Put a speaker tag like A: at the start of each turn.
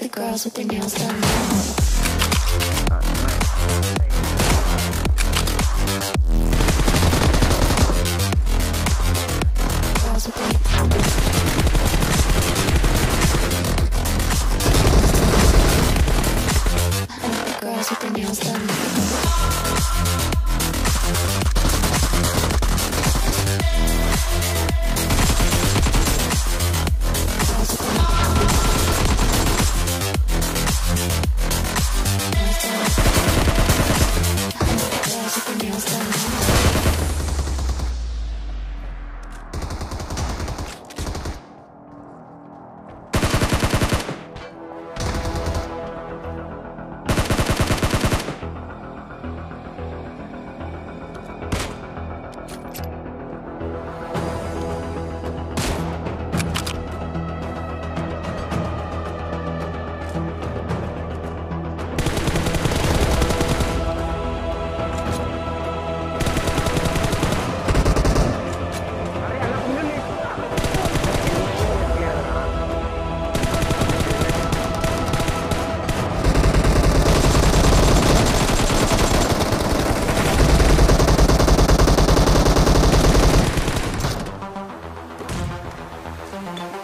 A: the girls with their nails done. girls with their nails done. Mm-hmm.